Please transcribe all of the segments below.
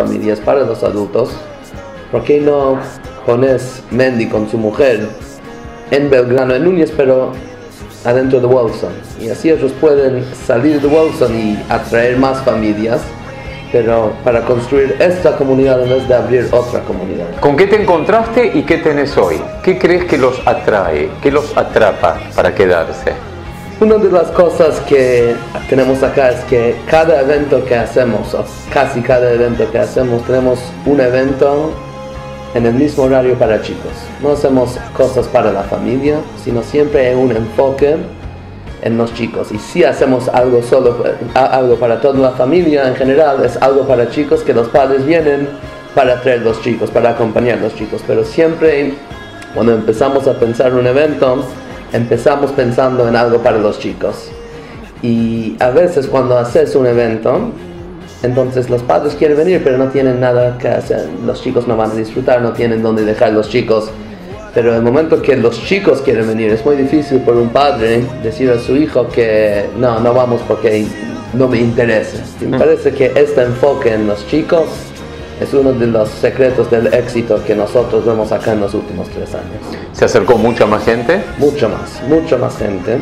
familias, para los adultos, ¿por qué no pones Mendy con su mujer en Belgrano, en Núñez, pero adentro de Wilson? Y así ellos pueden salir de Wilson y atraer más familias pero para construir esta comunidad en vez de abrir otra comunidad. ¿Con qué te encontraste y qué tenés hoy? ¿Qué crees que los atrae? ¿Qué los atrapa para quedarse? Una de las cosas que tenemos acá es que cada evento que hacemos, o casi cada evento que hacemos, tenemos un evento en el mismo horario para chicos. No hacemos cosas para la familia, sino siempre hay un enfoque en los chicos. Y si hacemos algo solo, algo para toda la familia en general, es algo para chicos que los padres vienen para traer los chicos, para acompañar a los chicos. Pero siempre cuando empezamos a pensar un evento, empezamos pensando en algo para los chicos. Y a veces cuando haces un evento, entonces los padres quieren venir, pero no tienen nada que hacer. Los chicos no van a disfrutar, no tienen dónde dejar los chicos pero el momento que los chicos quieren venir, es muy difícil por un padre decir a su hijo que no, no vamos porque no me interesa. me mm. parece que este enfoque en los chicos es uno de los secretos del éxito que nosotros vemos acá en los últimos tres años. ¿Se acercó mucha más gente? Mucho más, mucha más gente.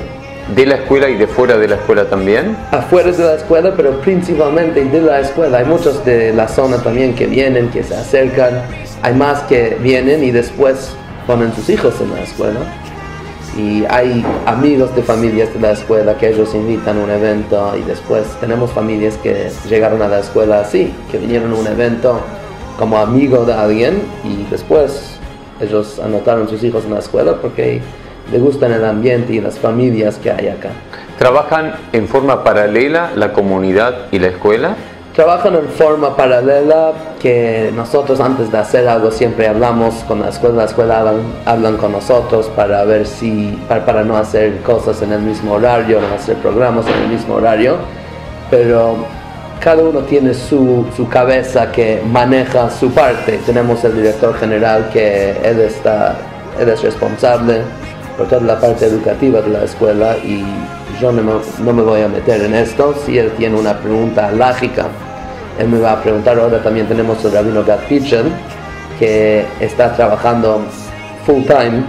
¿De la escuela y de fuera de la escuela también? Afuera de la escuela, pero principalmente de la escuela. Hay muchos de la zona también que vienen, que se acercan. Hay más que vienen y después ponen sus hijos en la escuela y hay amigos de familias de la escuela que ellos invitan a un evento y después tenemos familias que llegaron a la escuela así, que vinieron a un evento como amigo de alguien y después ellos anotaron sus hijos en la escuela porque les gustan el ambiente y las familias que hay acá. ¿Trabajan en forma paralela la comunidad y la escuela? Trabajan en forma paralela que nosotros antes de hacer algo siempre hablamos con la escuela, la escuela hablan, con nosotros para ver si, para, no hacer cosas en el mismo horario, no hacer programas en el mismo horario, pero cada uno tiene su, su cabeza que maneja su parte. Tenemos el director general que él, está, él es responsable por toda la parte educativa de la escuela y yo no me, no me voy a meter en esto. Si él tiene una pregunta lógica, él me va a preguntar ahora también tenemos al rabino Gad Pitchen, que está trabajando full time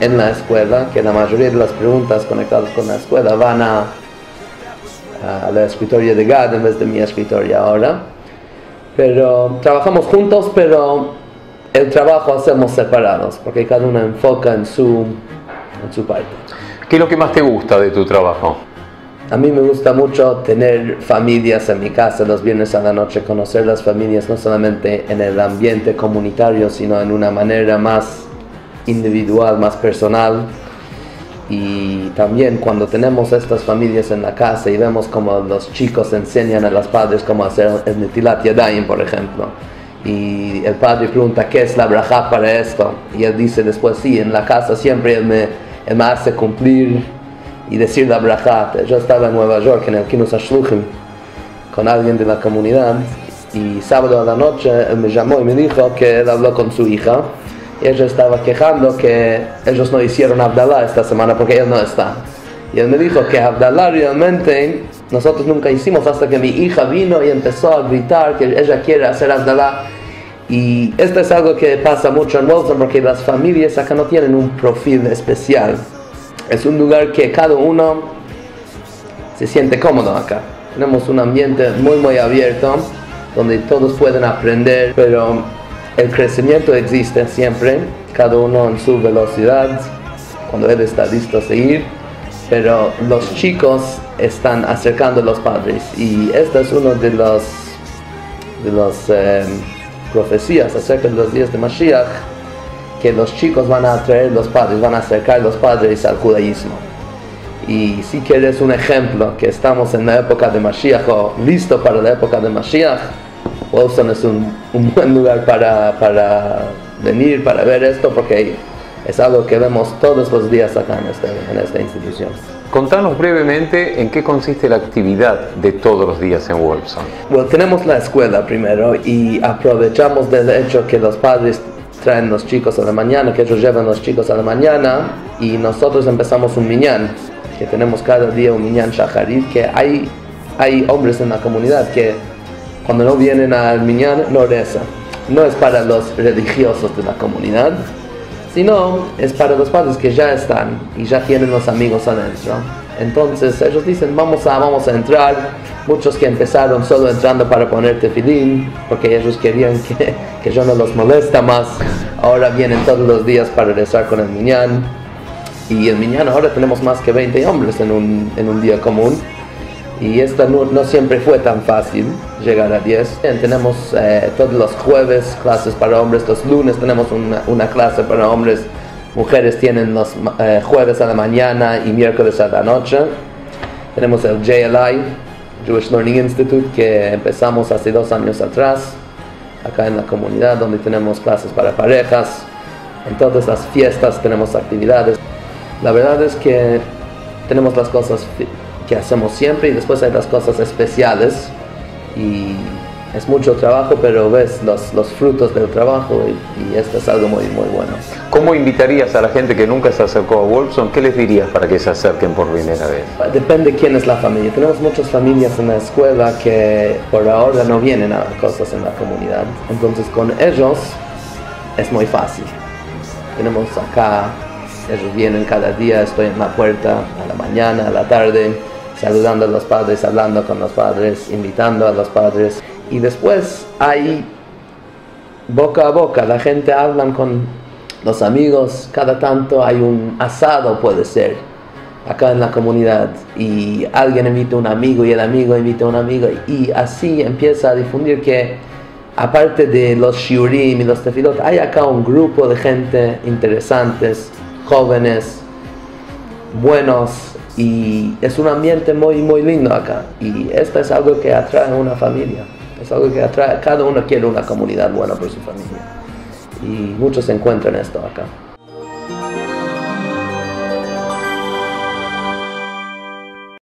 en la escuela, que la mayoría de las preguntas conectadas con la escuela van a, a la escritoria de Gad en vez de mi escritoria ahora. Pero trabajamos juntos, pero el trabajo hacemos separados, porque cada uno enfoca en su, en su parte. ¿Qué es lo que más te gusta de tu trabajo? A mí me gusta mucho tener familias en mi casa los viernes a la noche, conocer las familias no solamente en el ambiente comunitario, sino en una manera más individual, más personal. Y también cuando tenemos estas familias en la casa y vemos como los chicos enseñan a los padres cómo hacer el Netilat Yadayim, por ejemplo. Y el padre pregunta, ¿qué es la braja para esto? Y él dice después, sí, en la casa siempre él me hace cumplir y decir la brajat. Yo estaba en Nueva York en el Kinus Ashluchim con alguien de la comunidad y sábado a la noche él me llamó y me dijo que él habló con su hija y ella estaba quejando que ellos no hicieron Abdallah esta semana porque él no está. Y él me dijo que Abdallah realmente nosotros nunca hicimos hasta que mi hija vino y empezó a gritar que ella quiere hacer Abdallah. Y esto es algo que pasa mucho en Wilson porque las familias acá no tienen un perfil especial es un lugar que cada uno se siente cómodo acá. Tenemos un ambiente muy muy abierto donde todos pueden aprender, pero el crecimiento existe siempre, cada uno en su velocidad, cuando él está listo a seguir, pero los chicos están acercando a los padres y esta es una de las de las eh, profecías acerca de los días de Mashiach que los chicos van a atraer los padres, van a acercar los padres al judaísmo. Y si quieres un ejemplo, que estamos en la época de Mashiach o listo para la época de Mashiach, Wilson es un, buen lugar para, para, venir, para ver esto, porque es algo que vemos todos los días acá en, este, en esta institución. Contanos brevemente en qué consiste la actividad de todos los días en Wilson. Bueno, tenemos la escuela primero y aprovechamos del hecho que los padres traen los chicos a la mañana, que ellos llevan los chicos a la mañana y nosotros empezamos un miñán, que tenemos cada día un miñán shaharit, que hay, hay hombres en la comunidad que cuando no vienen al Minyan no reza. No es para los religiosos de la comunidad, sino es para los padres que ya están y ya tienen los amigos adentro. Entonces ellos dicen, vamos a, vamos a entrar. Muchos que empezaron solo entrando para poner tefilín, porque ellos querían que, que yo no los molesta más. Ahora vienen todos los días para rezar con el Minyan. Y el Minyan ahora tenemos más que 20 hombres en un, en un día común. Y esto no, no, siempre fue tan fácil llegar a 10. Tenemos eh, todos los jueves clases para hombres, los lunes tenemos una, una clase para hombres, mujeres tienen los eh, jueves a la mañana y miércoles a la noche. Tenemos el JLI, Jewish Learning Institute, que empezamos hace dos años atrás, acá en la comunidad, donde tenemos clases para parejas. En todas las fiestas tenemos actividades. La verdad es que tenemos las cosas que hacemos siempre y después hay las cosas especiales y es mucho trabajo pero ves los, los frutos del trabajo y, y, esto es algo muy muy bueno. ¿Cómo invitarías a la gente que nunca se acercó a Wolfson? ¿Qué les dirías para que se acerquen por primera vez? Depende quién es la familia. Tenemos muchas familias en la escuela que por ahora no vienen a cosas en la comunidad. Entonces con ellos es muy fácil. Tenemos acá, ellos vienen cada día, estoy en la puerta a la mañana, a la tarde saludando a los padres, hablando con los padres, invitando a los padres. Y después hay boca a boca, la gente habla con los amigos, cada tanto hay un asado puede ser acá en la comunidad y alguien invita a un amigo y el amigo invita a un amigo y así empieza a difundir que aparte de los shiurim y los tefilot hay acá un grupo de gente interesantes, jóvenes, buenos, y es un ambiente muy muy lindo acá y esto es algo que atrae a una familia es algo que atrae cada uno quiere una comunidad buena por su familia. Y muchos encuentran esto acá